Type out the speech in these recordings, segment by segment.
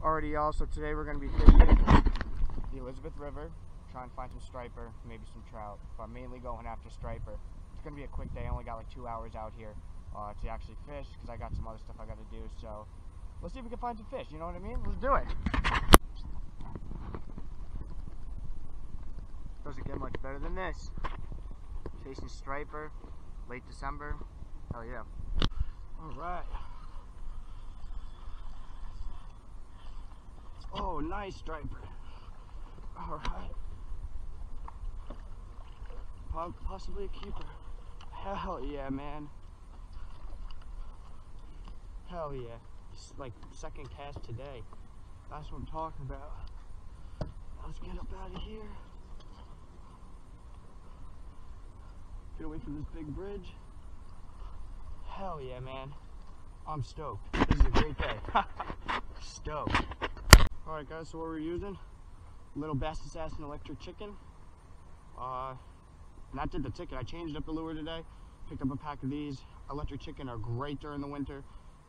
Alrighty, y'all. So today we're going to be fishing the Elizabeth River, trying to find some striper, maybe some trout. But I'm mainly going after striper. It's going to be a quick day. I only got like two hours out here uh, to actually fish because I got some other stuff I got to do. So let's see if we can find some fish. You know what I mean? Let's do it. Doesn't get much better than this. Chasing striper, late December. Hell yeah. All Oh, nice striper. All right. Possibly a keeper. Hell yeah, man. Hell yeah. It's like second cast today. That's what I'm talking about. Let's get up out of here. Get away from this big bridge. Hell yeah, man. I'm stoked. This is a great day. stoked. Alright guys, so what we're using, little Bass Assassin electric chicken. Uh, and that did the ticket. I changed up the lure today, picked up a pack of these. Electric chicken are great during the winter.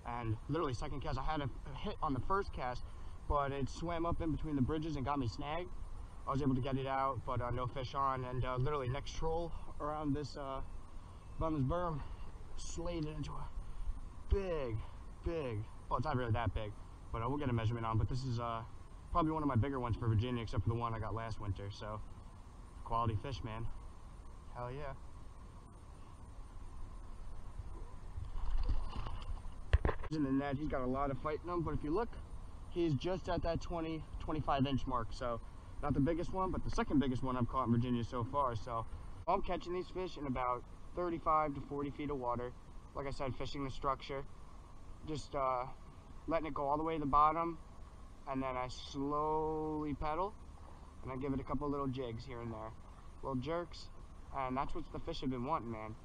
And literally second cast, I had a, hit on the first cast, but it swam up in between the bridges and got me snagged. I was able to get it out, but uh, no fish on. And uh, literally next troll around this, uh, around berm, slayed it into a big, big, well it's not really that big, but uh, we'll get a measurement on. But this is uh, probably one of my bigger ones for Virginia, except for the one I got last winter. So, quality fish, man. Hell yeah. In the net, he's got a lot of fight in him, but if you look, he's just at that 20, 25 inch mark. So, not the biggest one, but the second biggest one I've caught in Virginia so far. So, I'm catching these fish in about 35 to 40 feet of water. Like I said, fishing the structure. Just uh, letting it go all the way to the bottom, and then I slowly pedal, and I give it a couple little jigs here and there, little jerks, and that's what the fish have been wanting, man.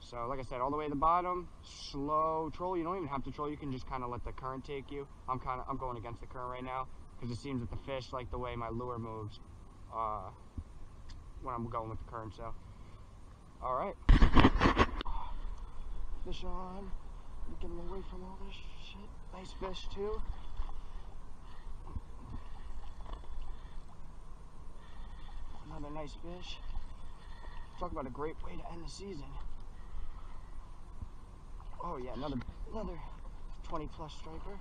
So, like I said, all the way to the bottom, slow troll. You don't even have to troll. You can just kind of let the current take you. I'm kind of I'm going against the current right now because it seems that the fish like the way my lure moves uh, when I'm going with the current. So, all right, fish on. Get away from all this shit. Nice fish too. Another nice fish. Talk about a great way to end the season. Oh yeah, another another 20 plus striper.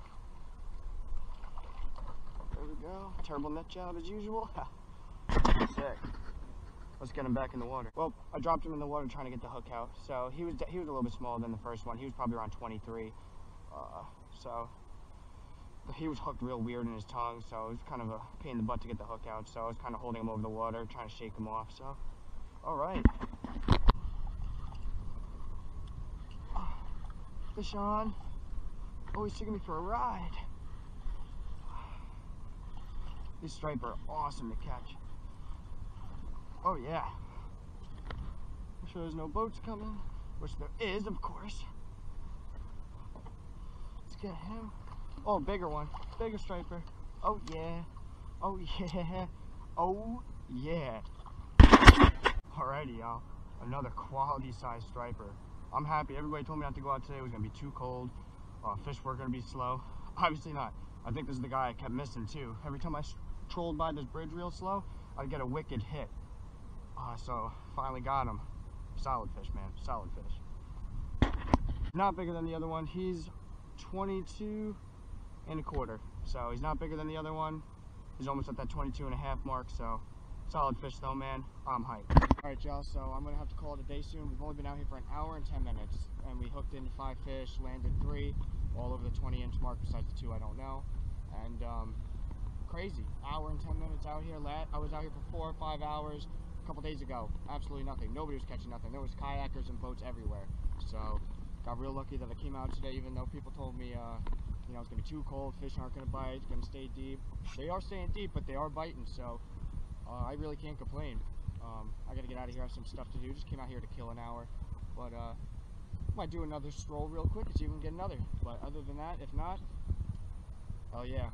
There we go. Terrible net job as usual. Sick. Let's get him back in the water. Well, I dropped him in the water trying to get the hook out. So he was he was a little bit smaller than the first one. He was probably around 23. Uh, so he was hooked real weird in his tongue. So it was kind of a pain in the butt to get the hook out. So I was kind of holding him over the water, trying to shake him off. So, all right. Fish on. Oh, he's taking me for a ride. These striper are awesome to catch. Oh yeah. I'm sure there's no boats coming, which there is, of course. Let's get him. Oh, bigger one, bigger striper. Oh yeah. Oh yeah. Oh yeah. Alrighty, y'all. Another quality size striper. I'm happy. Everybody told me not to go out today. It was gonna be too cold. Uh, fish were gonna be slow. Obviously not. I think this is the guy I kept missing too. Every time I trolled by this bridge real slow, I'd get a wicked hit. Uh, so finally got him. Solid fish, man. Solid fish. Not bigger than the other one. He's 22 and a quarter. So he's not bigger than the other one. He's almost at that 22 and a half mark. So solid fish though, man. I'm hyped. All right, y'all. So I'm gonna have to call it a day soon. We've only been out here for an hour and 10 minutes, and we hooked into five fish, landed three, all over the 20 inch mark. Besides the two I don't know, and um, crazy. Hour and 10 minutes out here. I was out here for four or five hours couple days ago. Absolutely nothing. Nobody was catching nothing. There was kayakers and boats everywhere. So got real lucky that I came out today, even though people told me, uh, you know, it's gonna be too cold. Fish aren't gonna bite. It's gonna stay deep. They are staying deep, but they are biting. So uh, I really can't complain. Um, I gotta get out of here. I have some stuff to do. Just came out here to kill an hour, but uh, might do another stroll real quick and see if we can get another. But other than that, if not, oh yeah.